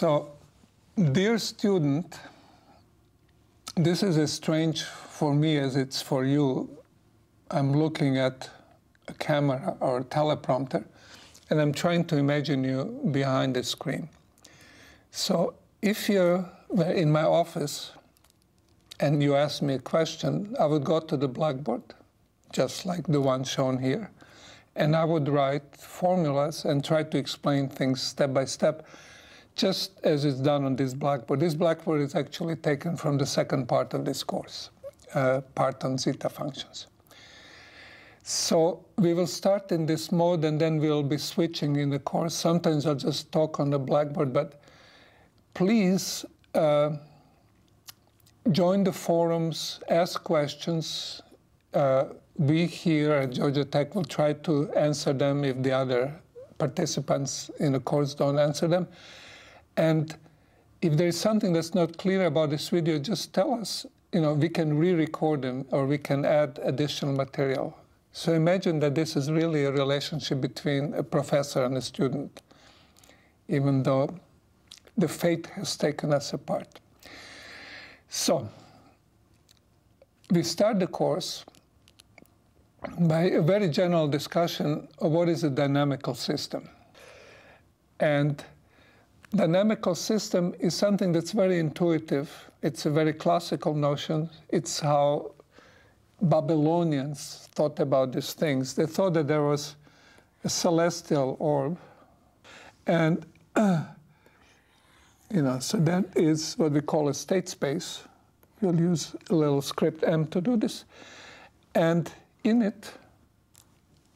So, dear student, this is as strange for me as it's for you. I'm looking at a camera or a teleprompter, and I'm trying to imagine you behind the screen. So, if you were in my office and you asked me a question, I would go to the blackboard, just like the one shown here, and I would write formulas and try to explain things step by step just as it's done on this blackboard. This blackboard is actually taken from the second part of this course, uh, part on zeta functions. So we will start in this mode and then we'll be switching in the course. Sometimes I'll just talk on the blackboard, but please uh, join the forums, ask questions. Uh, we here at Georgia Tech will try to answer them if the other participants in the course don't answer them. And if there is something that's not clear about this video, just tell us. You know, we can re-record them or we can add additional material. So imagine that this is really a relationship between a professor and a student, even though the fate has taken us apart. So, we start the course by a very general discussion of what is a dynamical system. And Dynamical system is something that's very intuitive. It's a very classical notion. It's how Babylonians thought about these things. They thought that there was a celestial orb, and uh, you know, so that is what we call a state space. We'll use a little script M to do this, and in it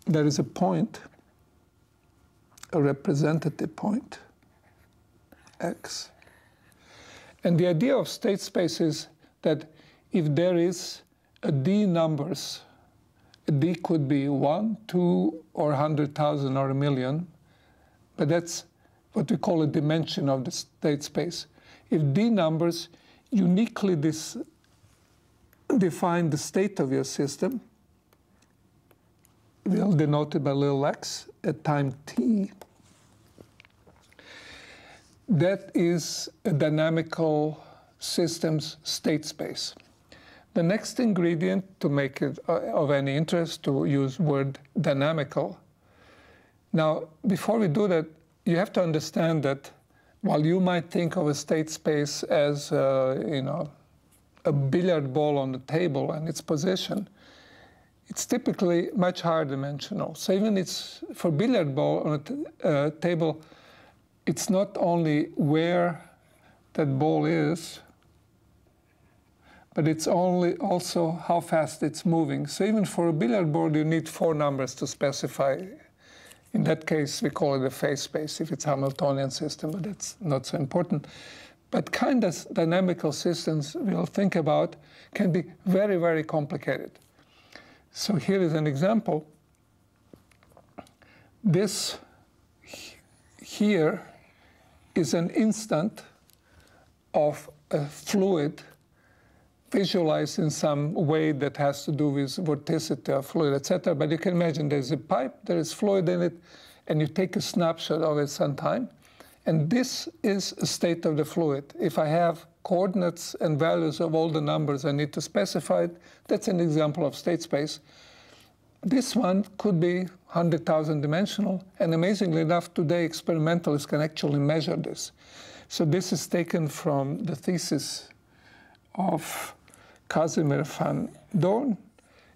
there is a point, a representative point X. And the idea of state space is that if there is a D numbers, a D could be one, two, or 100,000 or a million, but that's what we call a dimension of the state space. If D numbers uniquely define the state of your system, we'll denote it by little x at time t, that is a dynamical systems state space. The next ingredient to make it uh, of any interest to use word dynamical. Now, before we do that, you have to understand that while you might think of a state space as, uh, you know, a billiard ball on the table and its position, it's typically much higher dimensional. So even it's for billiard ball on a uh, table, it's not only where that ball is, but it's only also how fast it's moving. So even for a billiard board, you need four numbers to specify. In that case, we call it a phase space if it's Hamiltonian system, but that's not so important. But kind of dynamical systems we'll think about can be very, very complicated. So here is an example. This here is an instant of a fluid visualized in some way that has to do with vorticity of fluid, etc. But you can imagine there's a pipe, there is fluid in it, and you take a snapshot of it sometime. And this is a state of the fluid. If I have coordinates and values of all the numbers I need to specify it, that's an example of state space. This one could be 100,000 dimensional, and amazingly enough, today experimentalists can actually measure this. So this is taken from the thesis of Casimir van Doorne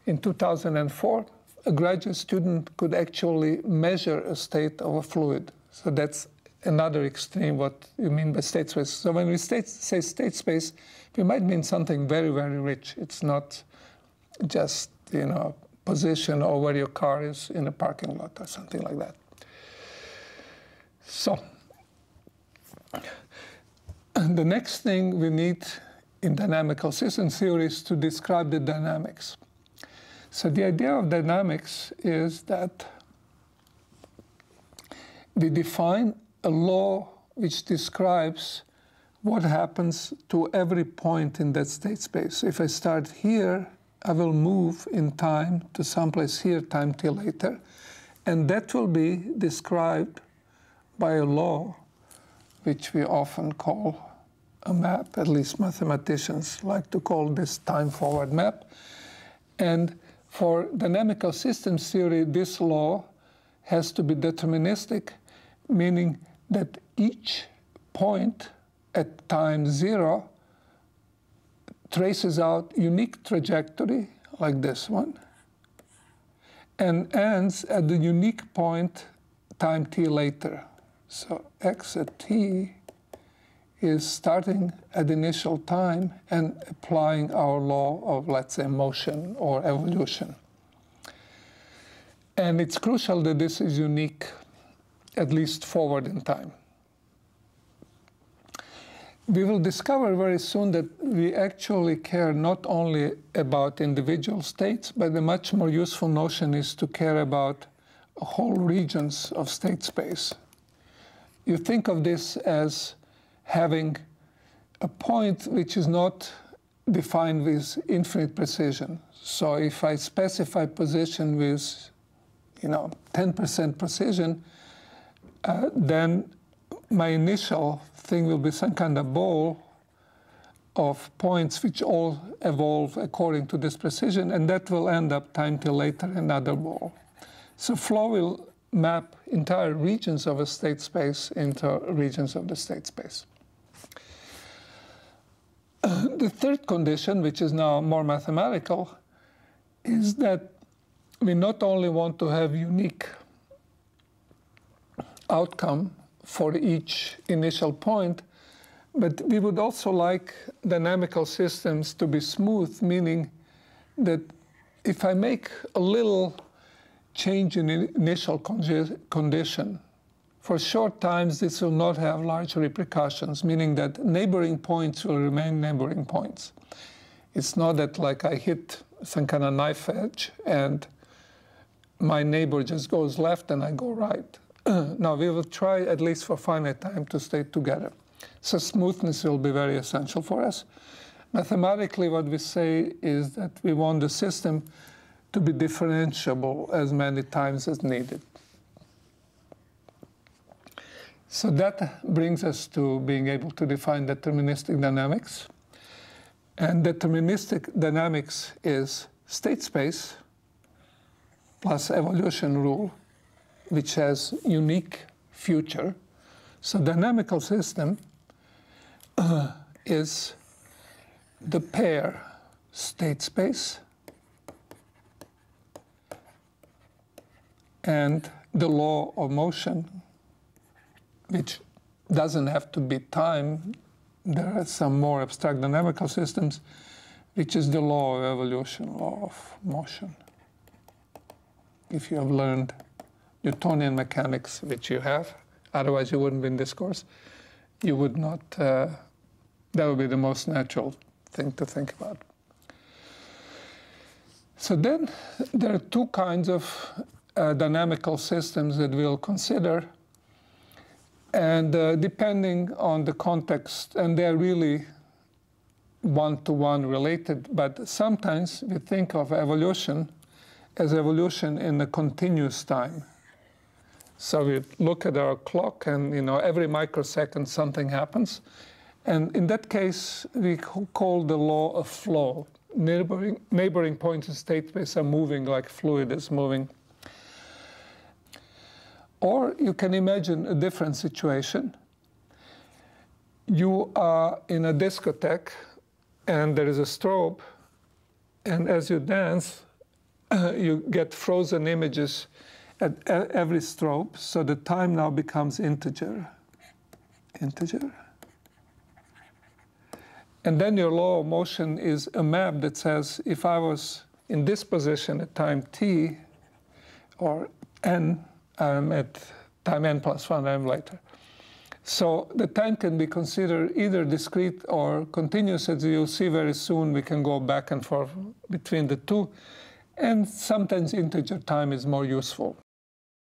in 2004. A graduate student could actually measure a state of a fluid. So that's another extreme what you mean by state space. So when we state, say state space, we might mean something very, very rich. It's not just, you know, position or where your car is in a parking lot or something like that. So, the next thing we need in dynamical system theory is to describe the dynamics. So the idea of dynamics is that we define a law which describes what happens to every point in that state space. If I start here I will move in time to someplace here, time till later. And that will be described by a law which we often call a map, at least mathematicians like to call this time forward map. And for dynamical systems theory, this law has to be deterministic, meaning that each point at time zero traces out unique trajectory like this one and ends at the unique point time t later. So x at t is starting at initial time and applying our law of, let's say, motion or evolution. And it's crucial that this is unique, at least forward in time. We will discover very soon that we actually care not only about individual states, but the much more useful notion is to care about whole regions of state space. You think of this as having a point which is not defined with infinite precision. So if I specify position with, you know, 10% precision, uh, then my initial thing will be some kind of ball of points which all evolve according to this precision, and that will end up time till later another ball. So flow will map entire regions of a state space into regions of the state space. the third condition, which is now more mathematical, is that we not only want to have unique outcome for each initial point, but we would also like dynamical systems to be smooth, meaning that if I make a little change in initial condition, for short times, this will not have large repercussions, meaning that neighboring points will remain neighboring points. It's not that like I hit some kind of knife edge and my neighbor just goes left and I go right. now we will try at least for finite time to stay together. So smoothness will be very essential for us. Mathematically, what we say is that we want the system to be differentiable as many times as needed. So that brings us to being able to define deterministic dynamics. And deterministic dynamics is state space plus evolution rule, which has unique future. So dynamical system uh, is the pair state space and the law of motion which doesn't have to be time. There are some more abstract dynamical systems, which is the law of evolution, law of motion. If you have learned Newtonian mechanics, which you have, otherwise you wouldn't be in this course, you would not, uh, that would be the most natural thing to think about. So then there are two kinds of uh, dynamical systems that we'll consider. And uh, depending on the context, and they're really one-to-one -one related, but sometimes we think of evolution as evolution in a continuous time. So we look at our clock and you know every microsecond something happens. And in that case, we call the law of flow. Neighboring, neighboring points in state space are moving like fluid is moving. Or you can imagine a different situation. You are in a discotheque and there is a strobe, and as you dance, you get frozen images at every strobe, so the time now becomes integer. Integer. And then your law of motion is a map that says if I was in this position at time t, or n, I'm at time n plus 1 I'm later. So the time can be considered either discrete or continuous. As you'll see very soon, we can go back and forth between the two. And sometimes integer time is more useful.